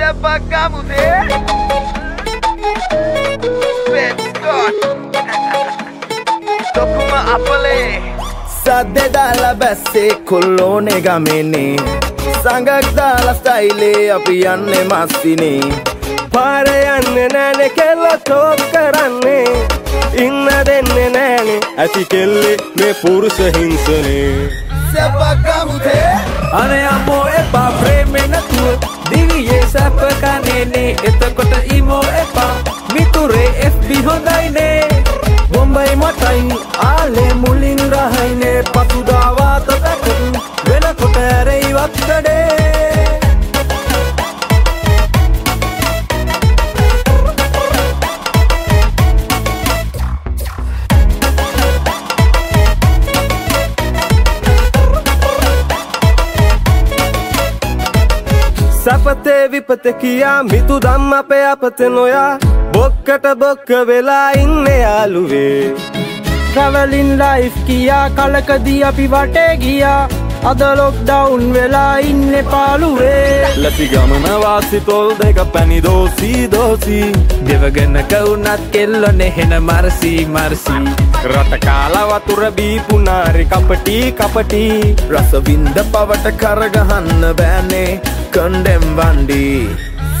से पक्का मुझे ಸದ್ದೆದಲ್ಲ ಬೆಸ್ಸೆ ಕೊಲ್ಲೋನೆಗ ಮೇನೆ ಸಂಗಕ್ದಲ ಸ್ಟೈಲೆ ಅಪಿಯನ್ನೆ ಮಾಸ್ತಿನಿ ಪಾರೆಯನ್ನೆ ನಾನೆ ಕೆಲ್ಲ ತೋಕರನ್ನೆ ಇನ್ನದೆನ್ನೆ ನಾನೆ ಅತಿ ಕೆಲ್ಲೆ ಮೇ ಪುರುಷ ಹಿಂಸನೆ ಅನೆ ಅಮ್ಮೋ ಎ ಬಾಪ್ರೆ ಮೇ ನತಿ කනේනේ එතකොට ඉමෝ එපා. මිතුරේ FB හොඳයිනේ බොම්බයි මටයි ආලේ මුලින් රහයිනේ. පසුදාවාත පැකටින් වෙනකොට ඇරෙයිවත් කඩේ සපතේ විපත කියා මිතු දම් අපේ අපත නොයා. බොක්කට බොක්ක වෙලා ඉන්න යාළුවේ. ට්‍රවලින් ලයිෆ් කියා කලකදී අපි වටේ ගියා. අද ලොක්ඩවුන් වෙලා ඉන්න පාලුවේ ලසි ගමන වාසි තොල් දෙක පැණි දෝසී දෝසී. ගෙවගෙන කවුනත් කෙල්ලො නෙහෙන මරසී මරසී. රට කාලා වතුර බීපුනාරි කපටි කපටි. රසවින්ද පවට කරගහන්න බෑනේ කණ්ඩෙම් වන්ඩී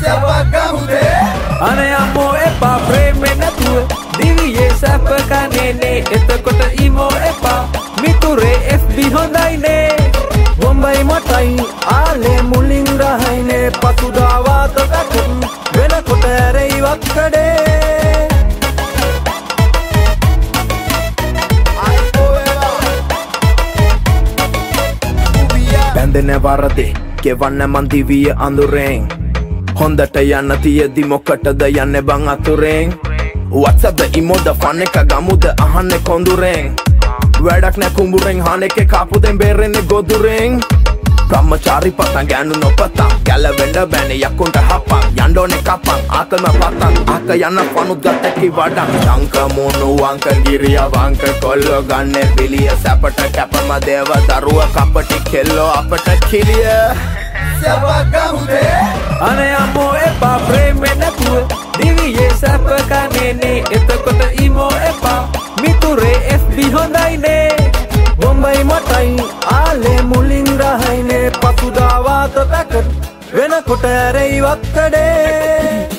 සැපක් ගමුදේ. අනේ අම්මෝ එපා ප්‍රේමේ නැතුව. දිවියේ සැප කනේනේ එතකොට ඉමෝ එපා. මිතුරේ FB හොඳයිනේ බොම්බයි මටයි. ආලේ මුලින් රහයිනේ පසුදාවාත පැකටින් වෙනකොට ඇරෙයිවත් කඩේ. බැඳෙන වරදේ ගෙවන්න මන්දිවිය අඳුරෙන්. හොඳට යන්න තියදි මොකටද යන්න බං අතුරෙන්. වත්සද ඉමෝද ෆන්න එක ගමුද අහන්න කොඳුරෙන්. වැඩක් නෑ කුඹුරෙන් හන එක කාපුදෙන් බේරෙන්නේ ගොදුරෙන්. බ්‍රහ්මචාරි පතන් ගෑනු නොපතන් ගැලවෙන්ඩ බැන යකුන්ට හපන් යන්ඩෝනෙ කපන් ආතම පතන් ආක යන්න පනුත් ගත්තකි වඩන් ශංක මුණු වංක ගිරිය වංක කොල්ලෝ ගන්න පිළිය සැපට කැපම දේව දරුව කපටි කෙල්ලෝ අපට කිලිය සැපගමුදේ අනේ අම්මෝ එපා ප්‍රේමේ නැතුව දිවියේ සැප කනේනේ එතකොට ඉමෝ එපා බොම්බයි මටයි. ආලේ මුලින් රහයිනේ පසුදාවාත පැකට්. වෙනකොට ඇරෙයිවත් කඩේ